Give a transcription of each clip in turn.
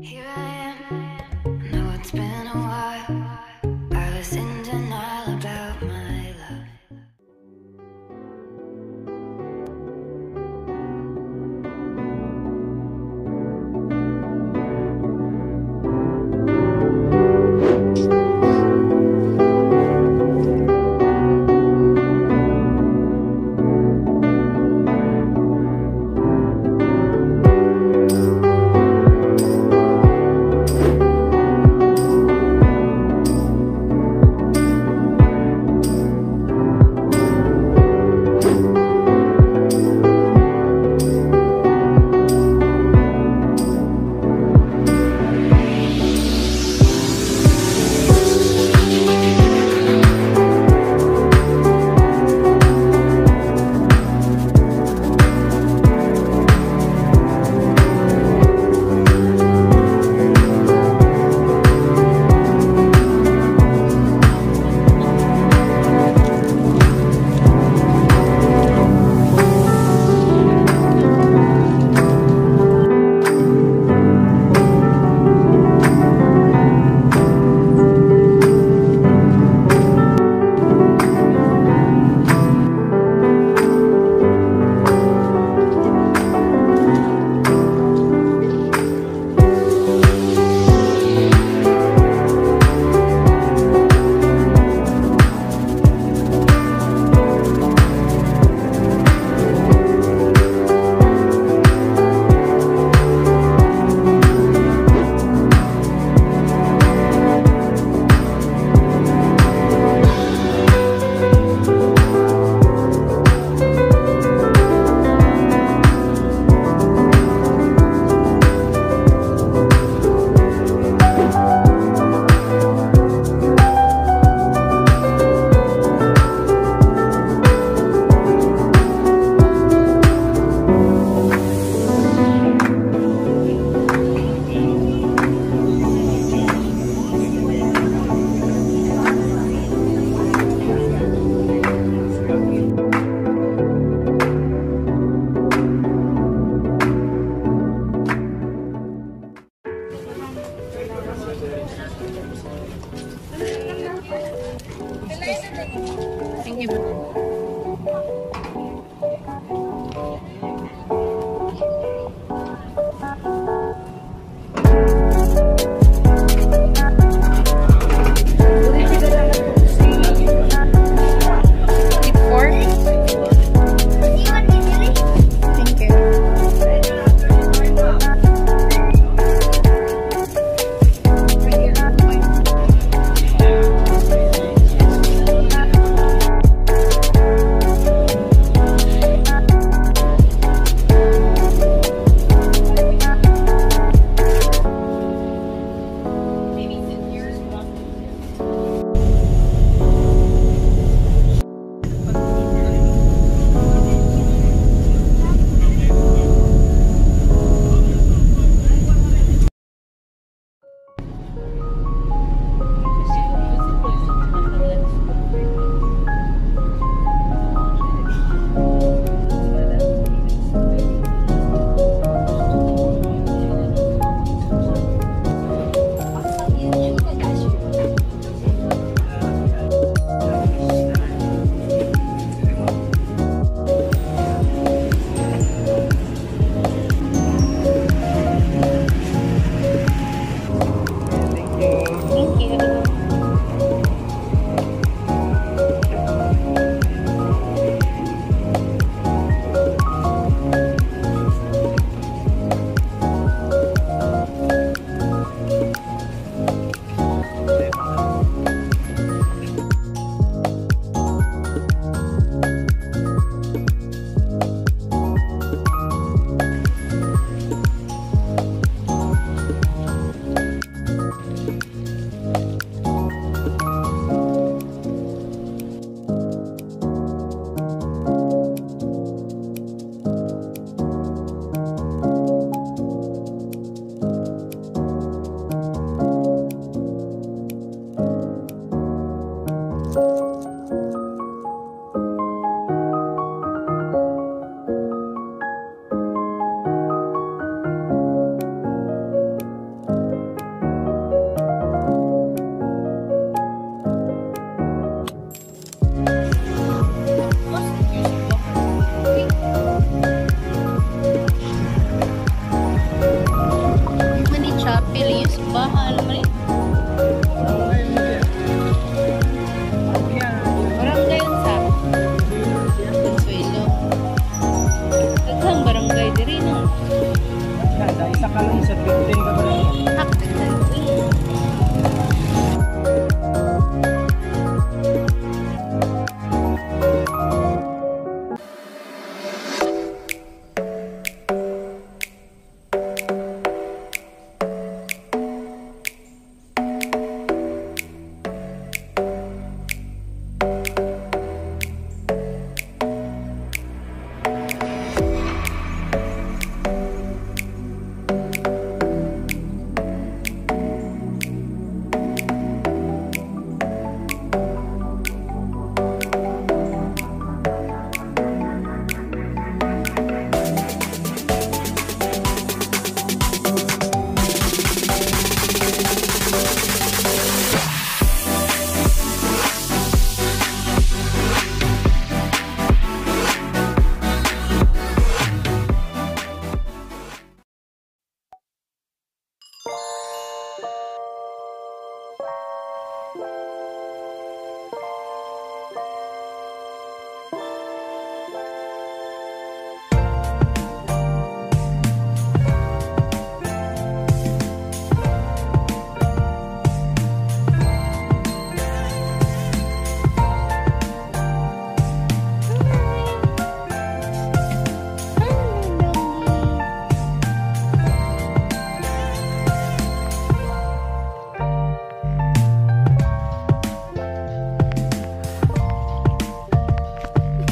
Here I am. I Know it's been a while.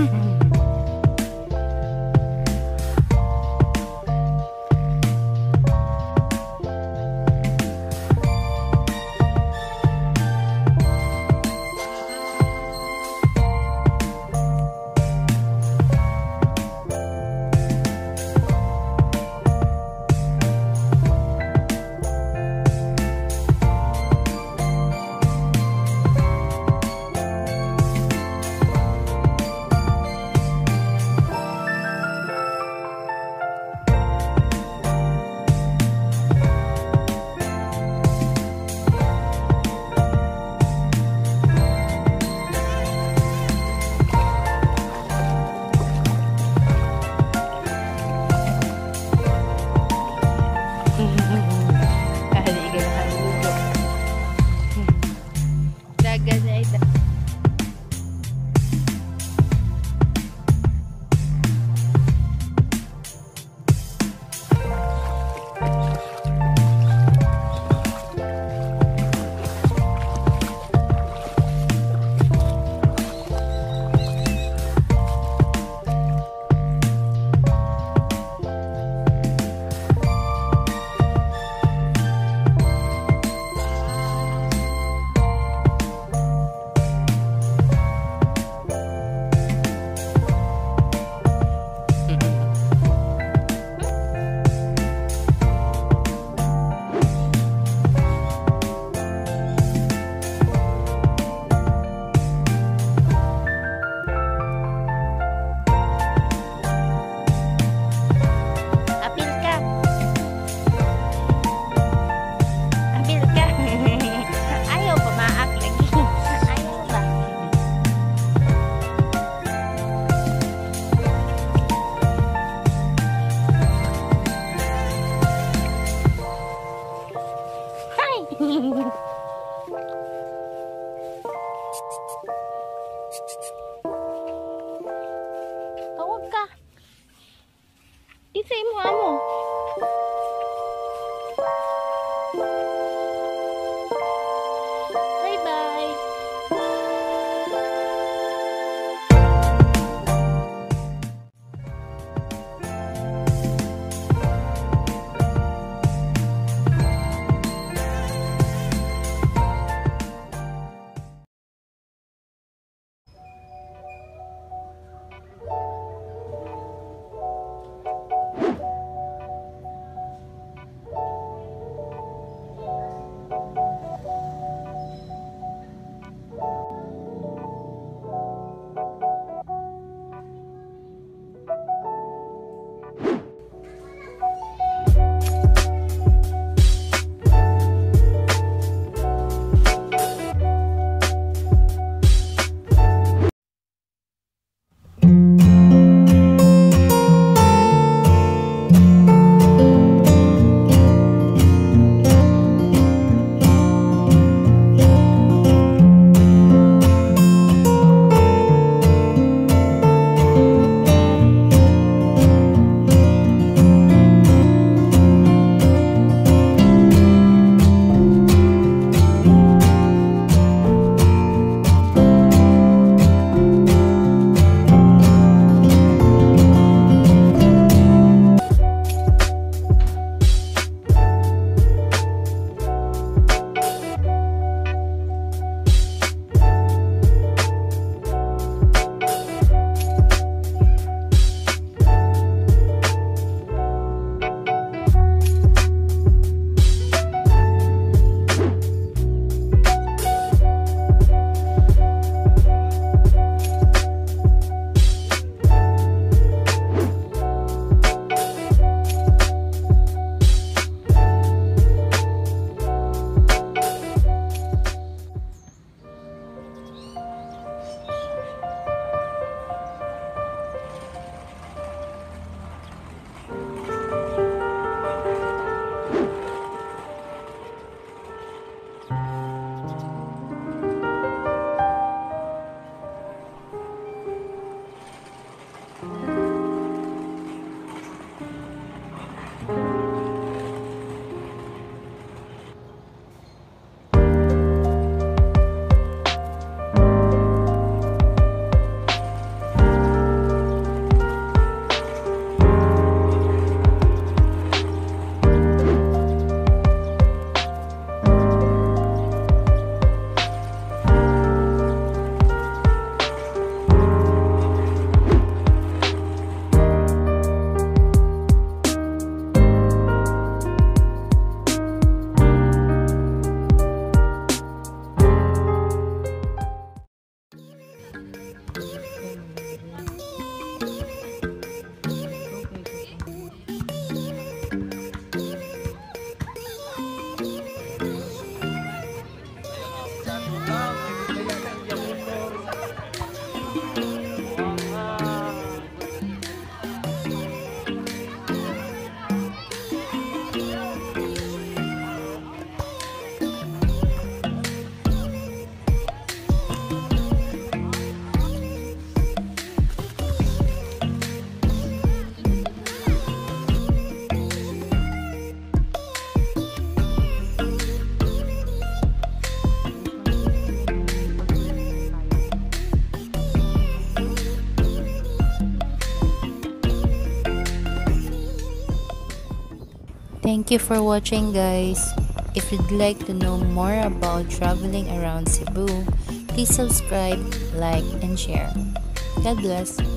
Mm-hmm. Kinsay mo amo. Thank you for watching guys. If you'd like to know more about traveling around Cebu, please subscribe, like, and share. God bless.